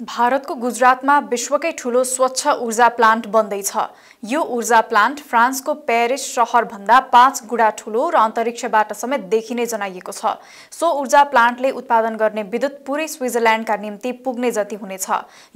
भारतको गुजरातमा विश्वकै ठुलो स्वच्छ ऊर्जा प्लान्ट बन्दैछ। यो ऊर्जा प्लान्ट फ्रान्सको प्यारिस सहरभन्दा पाँच गुणा ठुलो र अन्तरिक्षबाट समेत देखिने जनाइएको छ। सो ऊर्जा प्लान्टले उत्पादन गर्ने विद्युत पुरै स्विजरल्यान्डका निम्ति पुग्ने जति हुनेछ।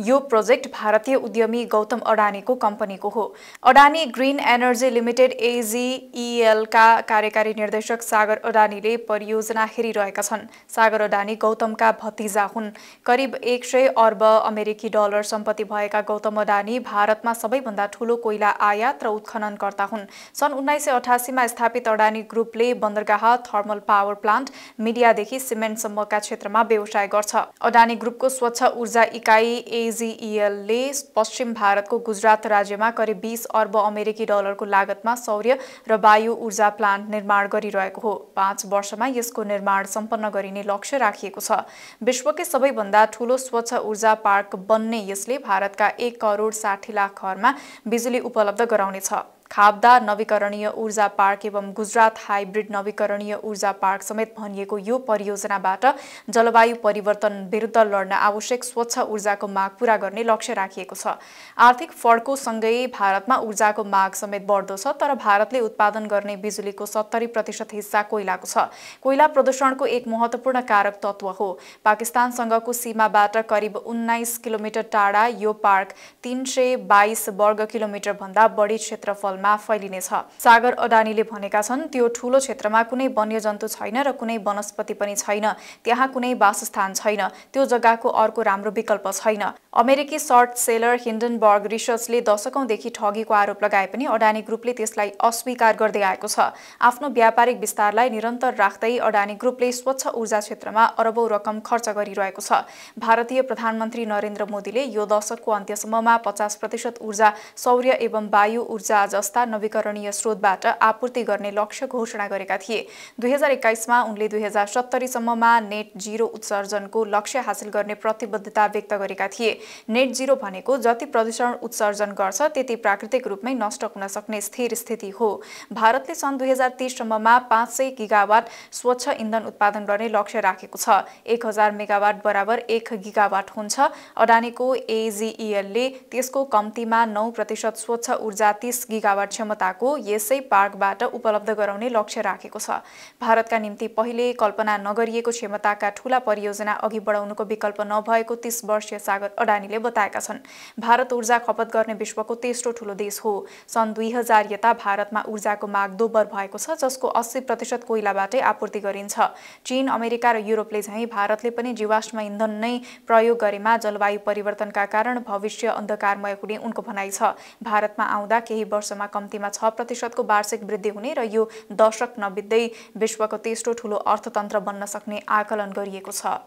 यो प्रोजेक्ट भारतीय उद्यमी गौतम अडानीको कम्पनीको हो। अडानी ग्रिन एनर्जी लिमिटेड एजिइएलका कार्यकारी निर्देशक सागर अडानीले परियोजना हेरिरहेका छन्। सागर अडानी गौतमका भतिजा हुन्। करिब एक सय अर्ब अमेरिकी डलर सम्पत्ति भएका गौतम अडानी भारतमा सबैभन्दा ठूलो कोइला आयात र उत्खननकर्ता हुन्। सन् उन्नाइस सय अठासीमा स्थापित अडानी ग्रुपले बन्दरगाह थर्मल पावर प्लान्ट मिडियादेखि सिमेन्टसम्मका क्षेत्रमा व्यवसाय गर्छ। अडानी ग्रुपको स्वच्छ ऊर्जा इकाइ एजिइएलले पश्चिम भारतको गुजरात राज्यमा करिब बिस अर्ब अमेरिकी डलरको लागतमा सौर्य र वायु ऊर्जा प्लान्ट निर्माण गरिरहेको हो। पाँच वर्षमा यसको निर्माण सम्पन्न गरिने लक्ष्य राखिएको छ। विश्वकै सबैभन्दा ठूलो स्वच्छ ऊर्जा पार्क बन्ने यसले भारतका एक करोड साठी लाख घरमा बिजुली उपलब्ध गराउनेछ। खाब्दा नवीकरणीय ऊर्जा पार्क एवं गुजरात हाइब्रिड नवीकरणीय ऊर्जा पार्क समेत भनिएको यो परियोजनाबाट जलवायु परिवर्तन विरुद्ध लड्न आवश्यक स्वच्छ ऊर्जाको माग पूरा गर्ने लक्ष्य राखिएको छ। आर्थिक फड्कोसँगै भारतमा ऊर्जाको माग समेत बढ्दो छ तर भारतले उत्पादन गर्ने बिजुलीको सत्तरी प्रतिशत हिस्सा कोइलाको छ। कोइला प्रदूषणको एक महत्त्वपूर्ण कारक तत्व हो। पाकिस्तानसँगको सीमाबाट करिब उन्नाइस किलोमिटर टाढा यो पार्क तिन सय बाइस वर्ग किलोमिटरभन्दा बढी क्षेत्रफल क्षेत्रमा फैलिनेछ। सागर अडानीले भनेका छन् त्यो ठूलो क्षेत्रमा कुनै वन्यजन्तु छैन र कुनै वनस्पति पनि छैन। त्यहाँ कुनै वासस्थान छैन। त्यो जग्गाको अर्को राम्रो विकल्प छैन। अमेरिकी सर्ट सेलर हिन्डनबर्ग रिसर्चले दशकौंदेखि ठगीको आरोप लगाए पनि अडानी ग्रुपले त्यसलाई अस्वीकार गर्दै आएको छ। आफ्नो व्यापारिक विस्तारलाई निरन्तर राख्दै अडानी ग्रुपले स्वच्छ ऊर्जा क्षेत्रमा अरबौं रकम खर्च गरिरहेको छ। भारतीय प्रधानमन्त्री नरेन्द्र मोदीले यो दशकको अन्त्यसम्ममा पचास प्रतिशत ऊर्जा सौर्य एवं वायु ऊर्जा जस्ता जस्ता नवीकरणीय स्रोतबाट आपूर्ति गर्ने लक्ष्य घोषणा गरेका थिए। दुई हजार एक्काइसमा उनले दुई हजार सत्तरीसम्ममा नेट जिरो उत्सर्जनको लक्ष्य हासिल गर्ने प्रतिबद्धता व्यक्त गरेका थिए। नेट जिरो भनेको जति प्रदूषण उत्सर्जन गर्छ त्यति प्राकृतिक रूपमै नष्ट हुन सक्ने स्थिर स्थिति हो। भारतले सन् दुई हजार तिससम्ममा पाँच सय गिगावाट स्वच्छ इन्धन उत्पादन गर्ने लक्ष्य राखेको छ। एक हजार मेगावाट बराबर एक गिगावाट हुन्छ। अडानीको एजिइएलले त्यसको कम्तीमा नौ प्रतिशत स्वच्छ ऊर्जा तिस गिगावाट मेगावाट क्षमताको यसै पार्कबाट उपलब्ध गराउने लक्ष्य राखेको छ। भारतका निम्ति पहिले कल्पना नगरिएको क्षमताका ठूला परियोजना अघि बढाउनुको विकल्प नभएको तीस वर्षीय सागर अडानीले बताएका छन्। भारत ऊर्जा खपत गर्ने विश्वको तेस्रो ठूलो देश हो। सन् दुई हजार यता भारतमा ऊर्जाको माग दोब्बर भएको छ जसको अस्सी प्रतिशत कोइलाबाटै आपूर्ति गरिन्छ। चीन अमेरिका र युरोपले झैँ भारतले पनि जीवाश्म इन्धन नै प्रयोग गरेमा जलवायु परिवर्तनका कारण भविष्य अन्धकारमय हुने उनको भनाइ छ। भारतमा आउँदा केही वर्षमा कम्तीमा छ प्रतिशतको वार्षिक वृद्धि हुने र यो दशक नबित्दै विश्वको तेस्रो ठूलो अर्थतन्त्र बन्न सक्ने आकलन गरिएको छ।